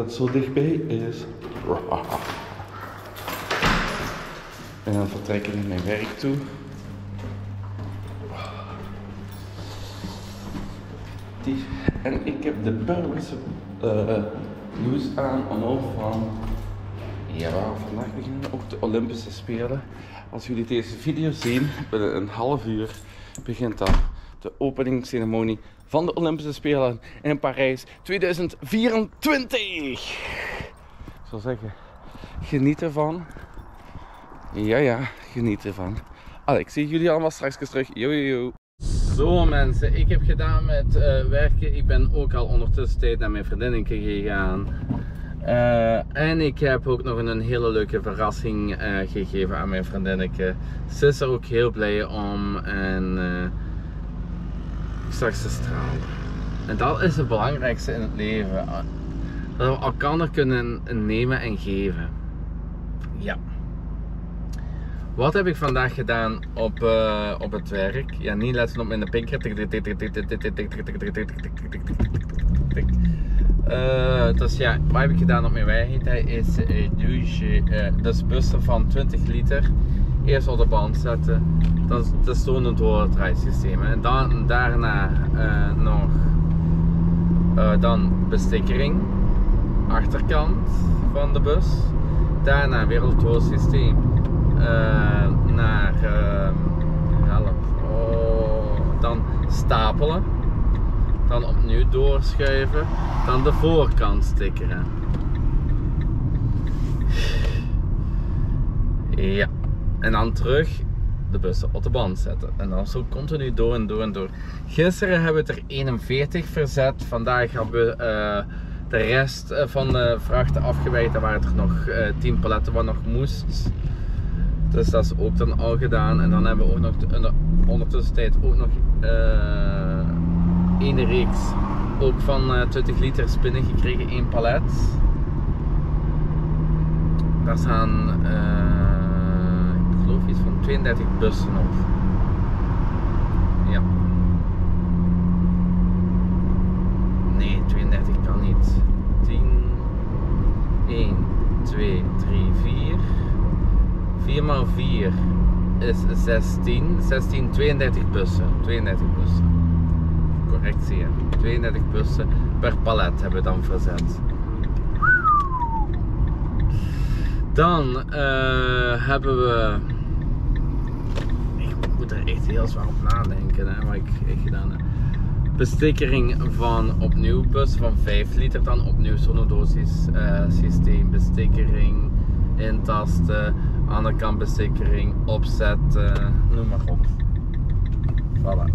Het zo dichtbij is. En dan vertrek ik naar mijn werk toe. En ik heb de Belgische uh, nieuws aan omhoog van. Ja, vandaag beginnen ook de Olympische Spelen. Als jullie deze video zien, binnen een half uur begint dan de openingsceremonie van de Olympische Spelen in Parijs 2024. Ik zou zeggen, geniet ervan. Ja, ja, geniet ervan. Allee, ik zie jullie allemaal straks terug. Yo, yo, yo. Zo mensen, ik heb gedaan met uh, werken. Ik ben ook al ondertussen tijd naar mijn vriendinnetje gegaan. Uh, en ik heb ook nog een hele leuke verrassing uh, gegeven aan mijn vriendinnetje. Ze is er ook heel blij om en straks te. En dat is het belangrijkste in het leven. Dat we elkaar kunnen nemen en geven. Ja. Wat heb ik vandaag gedaan op, uh, op het werk? Ja, niet letten op mijn pinker. Uh, dus ja, wat heb ik gedaan op mijn werk? Dat is uh, douche, uh, dat is bussen van 20 liter. Eerst op de band zetten. Dat, dat is zo'n doordraaisysteem. En dan, daarna nog dan bestikkering. Achterkant van de bus. Daarna weer het doorsysteem uh, naar uh, help. Oh, dan stapelen. Dan opnieuw doorschuiven. Dan de voorkant stickeren. Ja. En dan terug de bussen op de band zetten. En dan zo continu door en door en door. Gisteren hebben we er 41 verzet. Vandaag hebben we uh, de rest van de vrachten afgewerkt. Er waren er nog uh, 10 paletten wat nog moest. Dus dat is ook dan al gedaan. En dan hebben we ook nog de ondertussen tijd ook nog één reeks ook van uh, 20 liter spinnen gekregen, één palet. Daar staan geloof iets van 32 bussen op. Ja. Nee, 32 kan niet. 10, 1, 2, 3, 4. 4 x 4 is 16. 16, 32 bussen. 32 bussen. Correctie, 32 bussen per palet hebben we dan verzet. Dan uh, hebben we. Moet er echt heel zwaar op nadenken, hè, wat ik, ik gedaan heb. Bestikkering van opnieuw bussen van 5 liter, dan opnieuw sonodosis uh, systeem, bestikkering, intasten, andere kant bestikkering, opzetten, noem maar op. Voilà.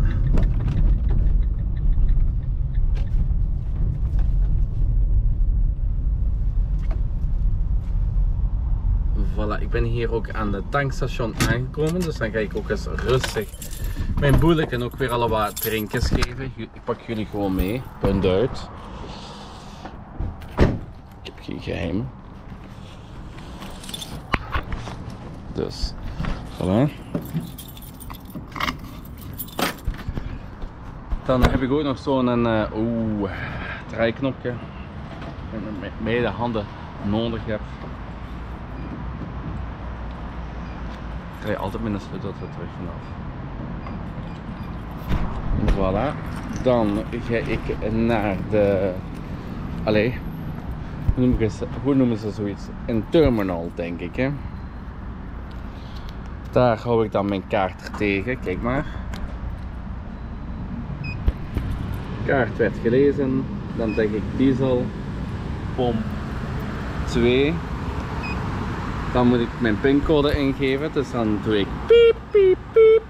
Ik ben hier ook aan de tankstation aangekomen, dus dan ga ik ook eens rustig mijn boeleken ook weer alle wat drinkjes geven. Ik pak jullie gewoon mee, punt uit. Ik heb geen geheim. Dus, voilà. Dan heb ik ook nog zo'n uh, oeh, draaiknopje. Met beide handen nodig heb. Draai altijd met een sleutel er terug vanaf. Voilà. Dan ga ik naar de... Allee, hoe noemen, ze, hoe noemen ze zoiets? Een terminal denk ik hè. Daar hou ik dan mijn kaart er tegen, kijk maar. Kaart werd gelezen, dan denk ik diesel, pomp 2. Dan moet ik mijn pincode ingeven, dus dan doe ik piep, piep, piep.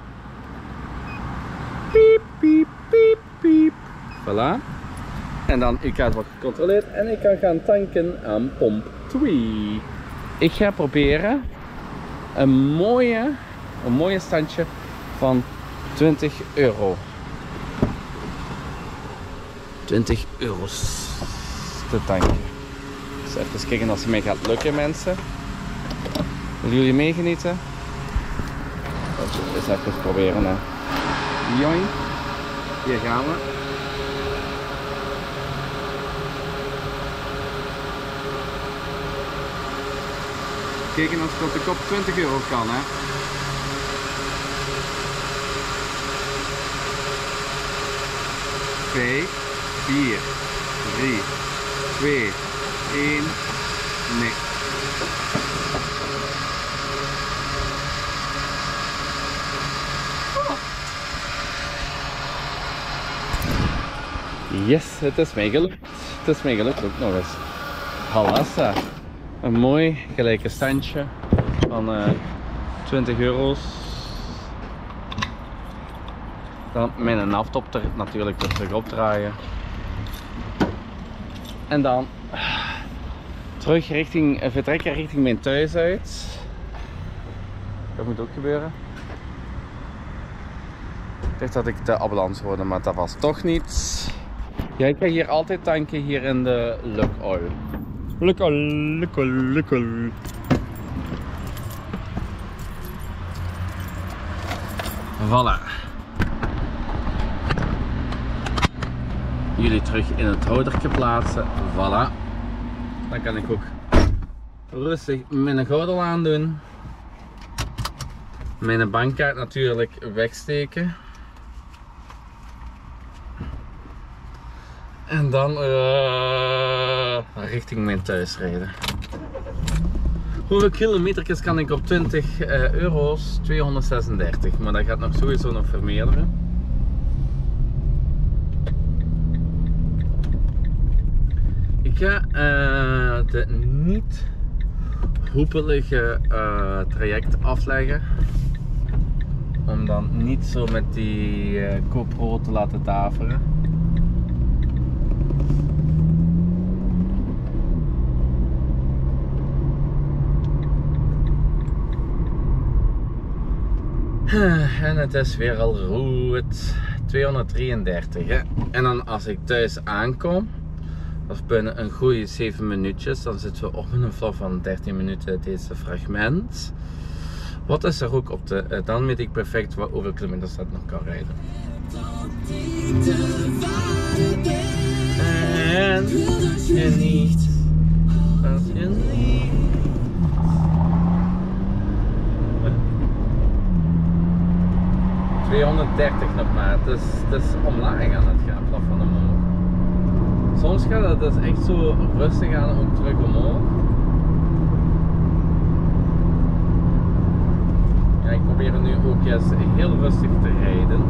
Piep, piep, piep, piep. Voilà. En dan, u gaat wordt gecontroleerd en ik kan gaan tanken aan pomp 2. Ik ga proberen een mooie, een mooie standje van 20 euro. 20 euro's te tanken. Dus even kijken als het mij gaat lukken mensen. Wil jullie meegenieten? Dat is even proberen hè. Joi, hier gaan we. Kijken als het op de kop 20 euro kan hè. Vijf, vier, drie, twee, één, niks. Yes, het is mij gelukt. Het is mij gelukt ook nog eens. Halassa. Een mooi gelijke standje van uh, 20 euro's. Dan mijn naftop er natuurlijk terug opdraaien. En dan terug richting, vertrekken richting mijn thuis uit. Dat moet ook gebeuren. Ik dacht dat ik de ambulance hoorde, maar dat was toch niet. Ja, ik kan hier altijd tanken hier in de Look Oil. Look Oil, Look Oil. Voilà. Jullie terug in het houdertje plaatsen. Voilà. Dan kan ik ook rustig mijn gordel aandoen. Mijn bankkaart natuurlijk wegsteken. En dan uh, richting mijn thuis rijden. Hoeveel kilometer kan ik op 20 uh, eh, euro's? 236, maar dat gaat nog sowieso nog vermeerderen. Ik ga uh, de niet hoepelige traject afleggen. Om dan niet zo met die GoPro te laten daveren. En het is weer al route 233. Hè? En dan als ik thuis aankom, of binnen een goede 7 minuutjes, dan zitten we op een vlog van 13 minuten deze fragment. Wat is er ook op de, eh, dan weet ik perfect wat, hoeveel kilometers dat nog kan rijden. En niet. 230 nog maar. Het is, het is omlaag aan het gaan, vanaf van omhoog. Soms gaat het dus echt zo rustig aan ook terug omhoog. Ja, ik probeer nu ook juist heel rustig te rijden.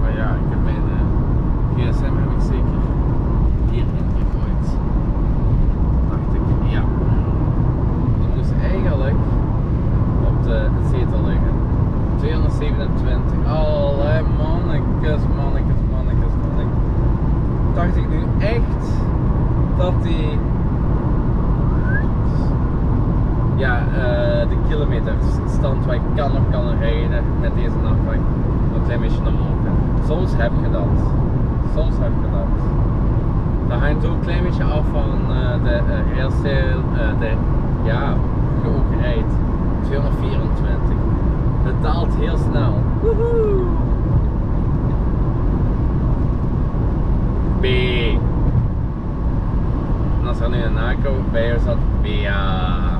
Maar ja, ik heb mijn uh, gsm heb ik zeker hierin gegooid. Dacht ik, ja eigenlijk op de zetel liggen. 227. Allee, mannetjes, mannetjes, mannetjes, mannetjes. Dacht nu echt dat die ja, uh, de kilometerstand waar ik kan nog kan rijden met deze nachtwacht een klein beetje omhoog. Soms heb je dat. Soms heb je dat. Dat hangt ook een klein beetje af van uh, de uh, de ja, je ook rijdt. 224. Het daalt heel snel. Woehoe. B. Een NACO bij je zat, BA.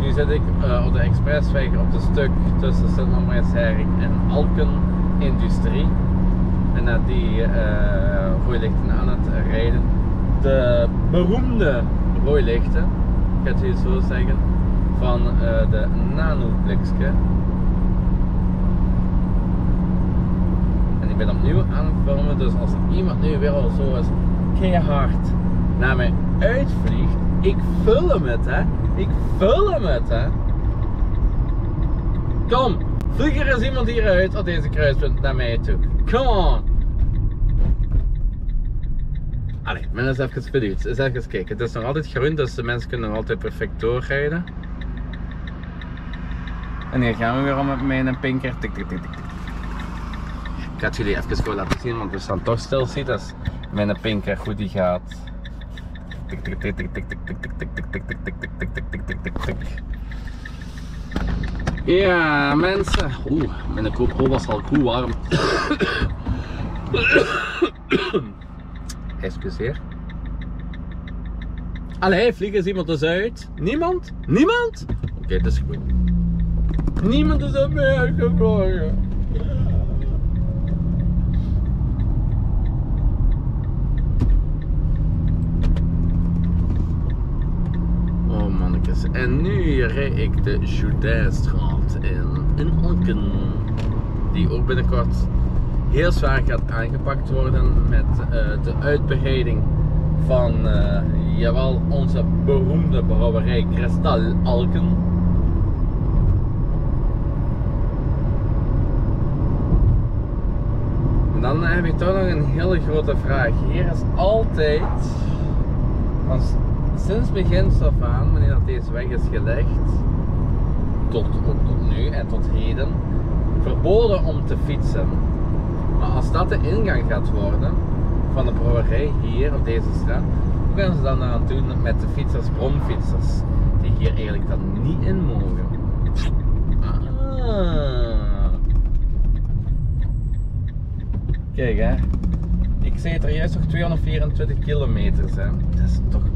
Nu zit ik uh, op de expressweg op het stuk tussen Sint-Lambrechtshering en Alken Industrie. En naar die uh, lichten aan het rijden de beroemde rooilichten, ik ga het hier zo zeggen, van uh, de nanoblikske. En ik ben opnieuw aan filmen, dus als iemand nu weer al zo is keihard naar mij uitvliegt, ik film het hè, ik film het hè. Kom, vlieg er eens iemand hieruit op deze kruispunt naar mij toe. Come on! Allee, men is even benieuwd. Eens even kijken. Het is nog altijd groen, dus de mensen kunnen nog altijd perfect doorrijden. En hier gaan we weer om met mijn pinker. Tik, tik, tik, tik. Ik ga het jullie even gewoon laten zien, want we staan toch stil. Zie, dat mijn pinker goed die gaat. Ja, mensen. Oeh, mijn GoPro was al goed warm. Excuseer. Allee, vlieg eens iemand eens uit. Niemand? Niemand? Oké, dat is goed. Niemand is op mij uitgevlogen. Oh En nu rijd ik de Joudinstraat in, in Alken. Die ook binnenkort heel zwaar gaat aangepakt worden met eh, de uitbreiding van eh, jawel, onze beroemde brouwerij Kristal Alken. En dan heb ik toch nog een hele grote vraag. Hier is altijd, van s- sinds begins af aan, wanneer dat deze weg is gelegd, tot, ook tot nu en tot heden, verboden om te fietsen. Maar als dat de ingang gaat worden van de brouwerij hier op deze straat, hoe gaan ze dan aan doen met de fietsers, bromfietsers, die hier eigenlijk dan niet in mogen? Ah. Kijk hè, ik zei er juist nog 224 kilometer zijn. Dat is toch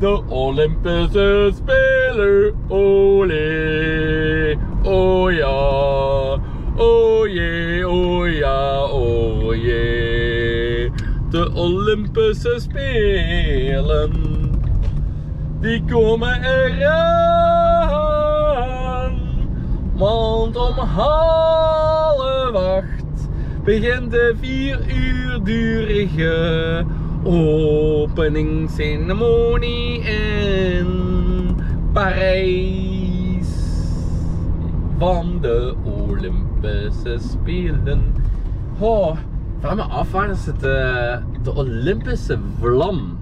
De Olympische Spelen, olé, oh ja, oh jee, oh ja, oh jee. De Olympische Spelen, die komen eraan. Want om half acht begint de vier uur durige openingsceremonie in Parijs van de Olympische Spelen. Oh, vraag me af waar is het de, de Olympische vlam?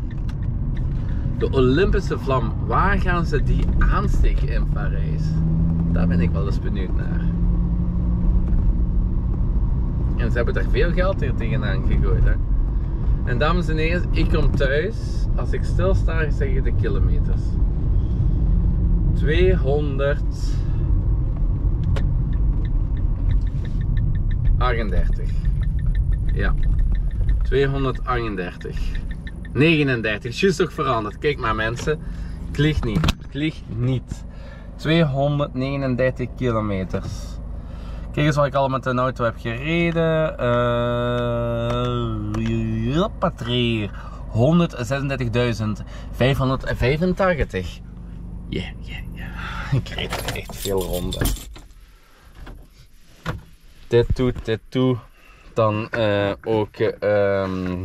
De Olympische vlam, waar gaan ze die aansteken in Parijs? Daar ben ik wel eens benieuwd naar. En ze hebben er veel geld hier tegenaan gegooid. Hè? En dames en heren, ik kom thuis. Als ik stilsta, zeg je de kilometers. 200. 38. Ja. 238. 39. Juist ook veranderd. Kijk maar mensen. Lieg niet. Lieg niet. 239 kilometers. Kijk eens wat ik al met een auto heb gereden. Uh, Joppatrie. 136.585. Ja, ja, ja. Ik reed echt veel ronden. Dit doet, dit doet. Dan eh, ook. ehm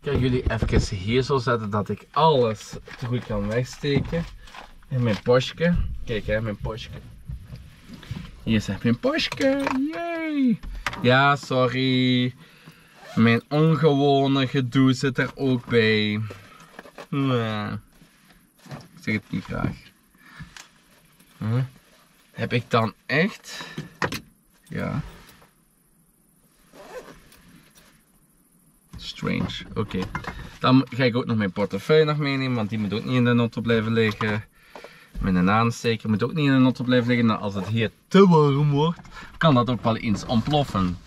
Ik ga jullie even hier zo zetten dat ik alles goed kan wegsteken. In mijn Porsche. Kijk hè, mijn Porsche. Hier is mijn Porsche. Yay! Ja, sorry. Mijn ongewone gedoe zit er ook bij. Ik zeg het niet graag. Heb ik dan echt? Ja. Strange. Oké. Dan ga ik ook nog mijn portefeuille nog meenemen, want die moet ook niet in de auto blijven liggen. Mijn aansteker moet ook niet in de auto blijven liggen. Als het hier te warm wordt, kan dat ook wel eens ontploffen.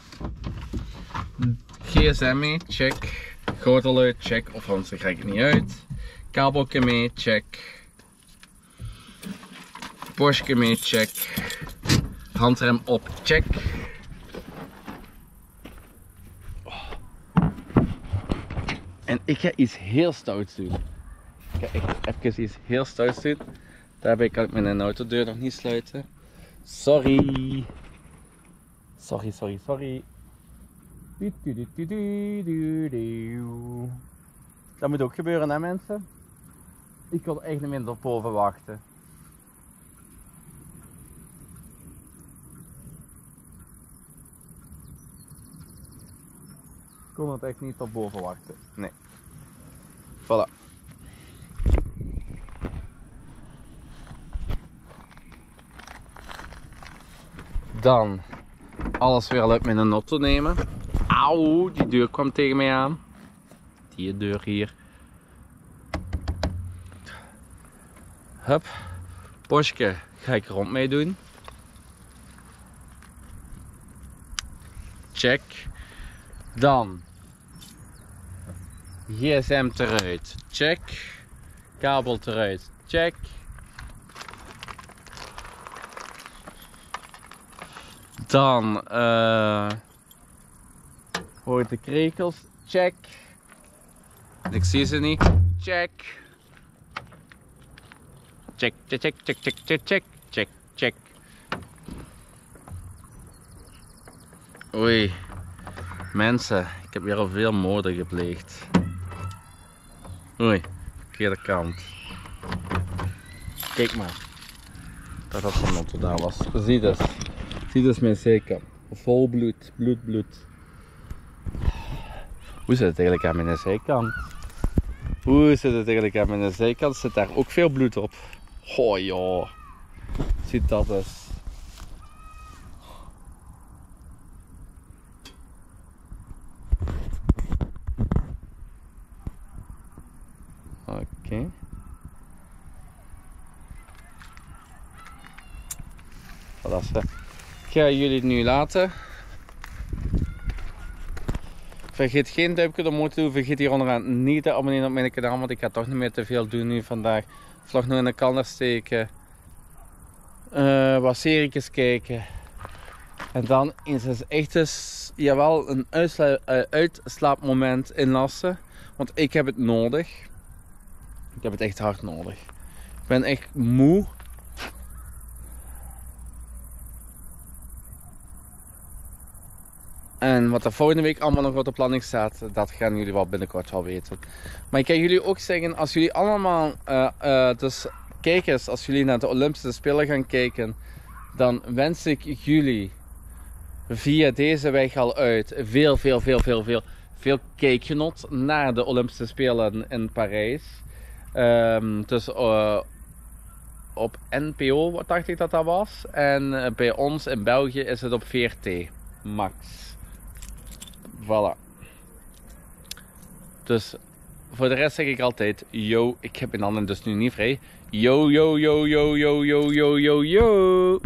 GSM mee, check. Gordel uit, check. Of anders krijg ik het niet uit. Kabeltje mee, check. Porsche mee, check. Handrem op, check. En ik ga iets heel stouts doen. Ik ga even iets heel stouts doen. Daarbij kan ik mijn eh, autodeur nog niet sluiten. Sorry. Sorry, sorry, sorry. Dat moet ook gebeuren, hè mensen? Ik kon echt niet minder op boven wachten. Ik kon het echt niet op boven wachten. Nee. Voilà. Dan alles weer al uit mijn auto nemen. Auw, die deur kwam tegen mij aan. Die deur hier. Hup. Bosje ga ik rond mee doen. Check. Dan GSM eruit. Check. Kabel eruit. Check. Dan eh hoor ik de krekels. Check. Ik zie ze niet. Check. Check, check, check, check, check, check, check, check, check. Oei. Mensen, ik heb weer al veel moorden gepleegd. Oei, verkeerde kant. Kijk maar. Dat dat van Notre daar was. Zie dus. Zie dus mijn zijkant. Vol bloed, bloed, bloed. Hoe zit het eigenlijk aan mijn zijkant? Hoe zit het eigenlijk aan mijn zijkant? Zit daar ook veel bloed op? Goh joh. Ziet dat eens. Oké. Dat is, eh, ik ga jullie nu laten. Vergeet geen duimpje omhoog te doen. Vergeet hier onderaan niet te abonneren op mijn kanaal. Want ik ga toch niet meer te veel doen nu vandaag. Vlog nog in de kalender steken. eh, wat serietjes kijken. En dan is het echt eens, jawel, een uitsla- eh, uitslaapmoment inlassen. Want ik heb het nodig. Ik heb het echt hard nodig. Ik ben echt moe. En wat er volgende week allemaal nog op de planning staat, dat gaan jullie wel binnenkort wel weten. Maar ik kan jullie ook zeggen, als jullie allemaal, eh, eh, dus kijkers, als jullie naar de Olympische Spelen gaan kijken, dan wens ik jullie via deze weg al uit veel, veel, veel, veel, veel, veel kijkgenot naar de Olympische Spelen in Parijs. Ehm, dus eh, op NPO, wat dacht ik dat dat was. En bij ons in België is het op VRT Max. Voilà. Dus voor de rest zeg ik altijd, yo, ik heb mijn handen dus nu niet vrij. Yo, yo, yo, yo, yo, yo, yo, yo, yo.